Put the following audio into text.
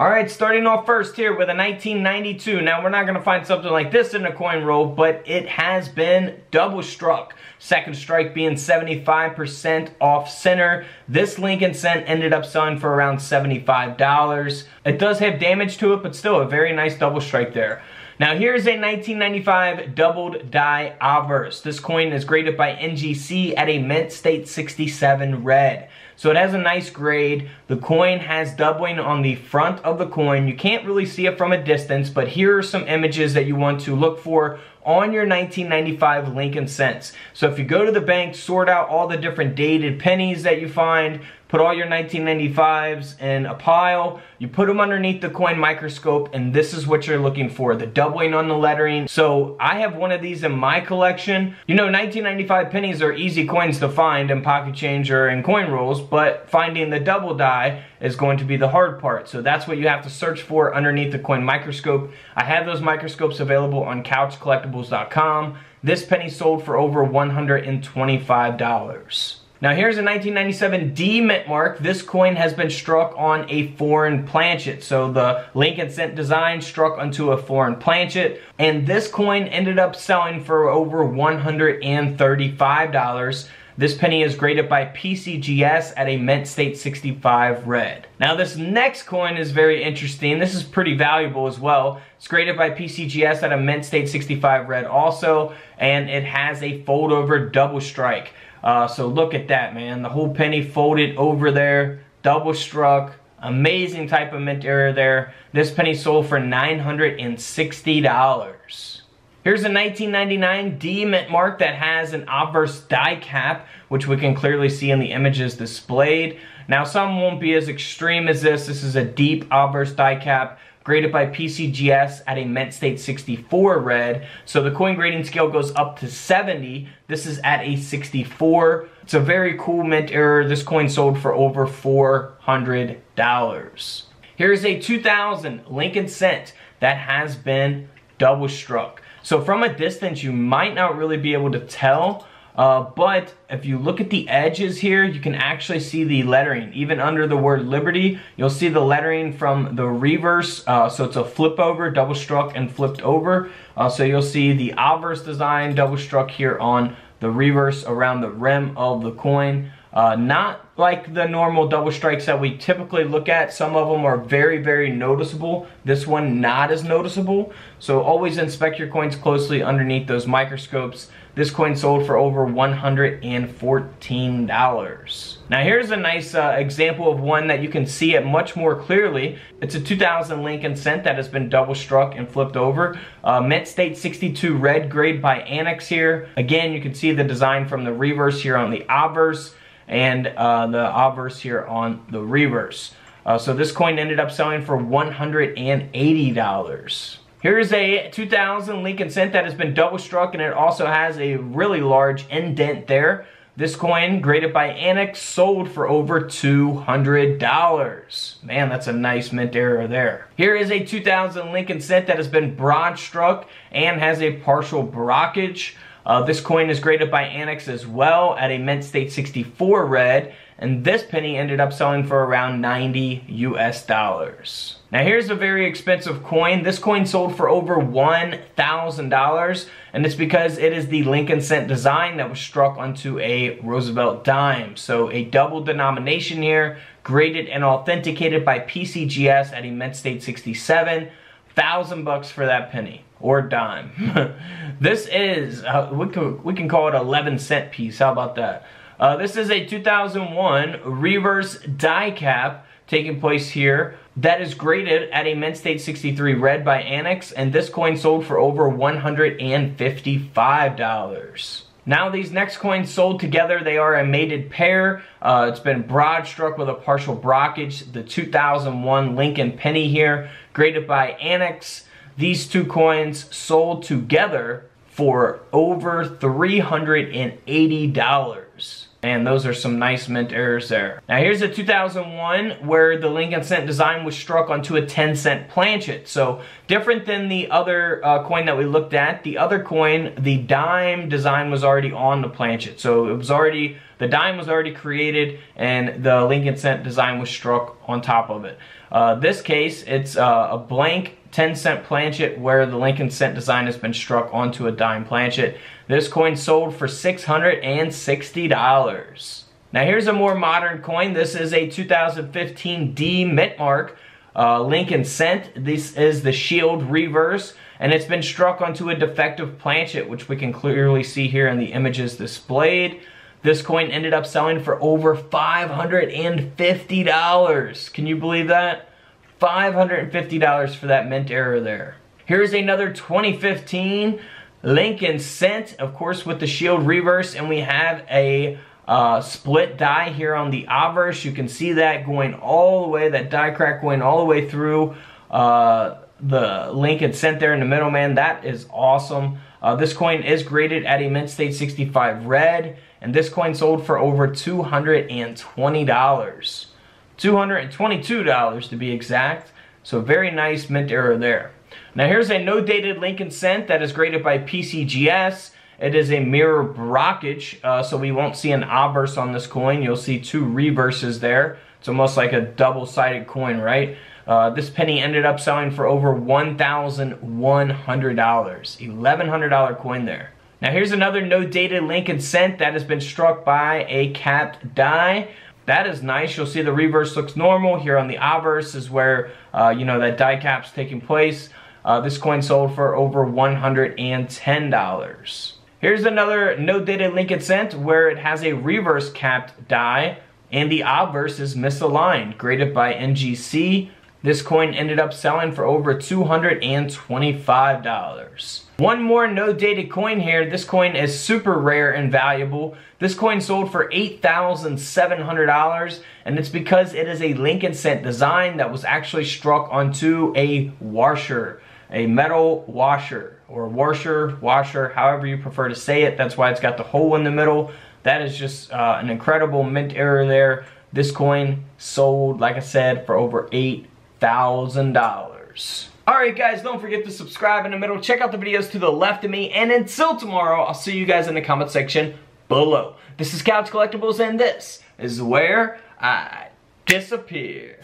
All right, starting off first here with a 1992. Now, we're not going to find something like this in a coin roll, but it has been double struck. Second strike being 75% off center. This Lincoln Cent ended up selling for around $75. It does have damage to it, but still a very nice double strike there. Now here's a 1995 doubled die obverse. This coin is graded by NGC at a mint state 67 red. So it has a nice grade. The coin has doubling on the front of the coin. You can't really see it from a distance, but here are some images that you want to look for on your 1995 Lincoln Cents. So if you go to the bank, sort out all the different dated pennies that you find, put all your 1995s in a pile, you put them underneath the coin microscope, and this is what you're looking for, the doubling on the lettering. So I have one of these in my collection. You know, 1995 pennies are easy coins to find in pocket change or in coin rolls, but finding the double die is going to be the hard part. So that's what you have to search for underneath the coin microscope. I have those microscopes available on couchcollectibles.com. This penny sold for over $125. Now here's a 1997 D mint mark. This coin has been struck on a foreign planchet. So the Lincoln Cent design struck onto a foreign planchet. And this coin ended up selling for over $135. This penny is graded by PCGS at a mint state 65 red. Now this next coin is very interesting. This is pretty valuable as well. It's graded by PCGS at a mint state 65 red also, and it has a fold over double strike. Uh, so look at that, man. The whole penny folded over there, double struck. Amazing type of mint error there. This penny sold for $960. Here's a 1999 D mint mark that has an obverse die cap, which we can clearly see in the images displayed. Now some won't be as extreme as this. This is a deep obverse die cap graded by PCGS at a Mint State 64 red. So the coin grading scale goes up to 70. This is at a 64. It's a very cool mint error. This coin sold for over $400. Here's a 2000 Lincoln Cent that has been double struck. So from a distance, you might not really be able to tell, uh, but if you look at the edges here, you can actually see the lettering. Even under the word Liberty, you'll see the lettering from the reverse. Uh, so it's a flip over, double struck, and flipped over. Uh, so you'll see the obverse design double struck here on the reverse around the rim of the coin. Uh, not like the normal double strikes that we typically look at. Some of them are very, very noticeable. This one not as noticeable. So always inspect your coins closely underneath those microscopes. This coin sold for over $114. Now here's a nice uh, example of one that you can see it much more clearly. It's a 2000 Lincoln Cent that has been double struck and flipped over. Uh, Mint State 62 red grade by ANACS here. Again, you can see the design from the reverse here on the obverse and uh, the obverse here on the reverse. Uh, so this coin ended up selling for $180. Here's a 2000 Lincoln Cent that has been double struck and it also has a really large indent there. This coin, graded by ANACS, sold for over $200. Man, that's a nice mint error there. Here is a 2000 Lincoln Cent that has been broad struck and has a partial brockage. Uh, this coin is graded by ANACS as well at a Mint State 64 red, and this penny ended up selling for around 90 US dollars. Now here's a very expensive coin. This coin sold for over $1,000 and it's because it is the Lincoln Cent design that was struck onto a Roosevelt dime. So a double denomination here, graded and authenticated by PCGS at a Mint State 67. Thousand bucks for that penny or dime. this is, uh, we, can, we can call it 11 cent piece. How about that? Uh, this is a 2001 reverse die cap taking place here that is graded at a Mint State 63 red by ANACS and this coin sold for over $155. Now these next coins sold together, they are a mated pair. Uh, it's been broad struck with a partial brockage. The 2001 Lincoln penny here, graded by ANACS. These two coins sold together for over $380. And those are some nice mint errors there. Now here's a 2001 where the Lincoln Cent design was struck onto a 10 cent planchet. So different than the other uh, coin that we looked at. The other coin, the dime design was already on the planchet. So it was already, the dime was already created and the Lincoln Cent design was struck on top of it. Uh, this case, it's uh, a blank 10 cent planchet where the Lincoln cent design has been struck onto a dime planchet. This coin sold for $660. Now here's a more modern coin. This is a 2015 D Mint Mark uh, Lincoln Cent. This is the shield reverse and it's been struck onto a defective planchet which we can clearly see here in the images displayed. This coin ended up selling for over $550. Can you believe that? $550 for that mint error there. Here's another 2015 Lincoln Cent, of course with the shield reverse, and we have a uh, split die here on the obverse. You can see that going all the way, that die crack going all the way through uh, the Lincoln Cent there in the middle, man. That is awesome. Uh, this coin is graded at a Mint State 65 red, and this coin sold for over $220. $222 to be exact. So very nice mint error there. Now here's a no dated Lincoln cent that is graded by PCGS. It is a mirror brockage, uh, so we won't see an obverse on this coin. You'll see two reverses there. It's almost like a double-sided coin, right? Uh, this penny ended up selling for over $1,100. $1,100 coin there. Now here's another no dated Lincoln cent that has been struck by a capped die. That is nice. You'll see the reverse looks normal. Here on the obverse is where, uh, you know, that die cap's taking place. Uh, this coin sold for over $110. Here's another no dated Lincoln cent where it has a reverse capped die and the obverse is misaligned, graded by NGC. This coin ended up selling for over $225. One more no dated coin here. This coin is super rare and valuable. This coin sold for $8,700 and it's because it is a Lincoln cent design that was actually struck onto a washer, a metal washer or washer, washer, however you prefer to say it. That's why it's got the hole in the middle. That is just uh, an incredible mint error there. This coin sold, like I said, for over $8,000. Alright guys, don't forget to subscribe in the middle. Check out the videos to the left of me. And until tomorrow, I'll see you guys in the comment section below. This is Couch Collectibles and this is where I disappear.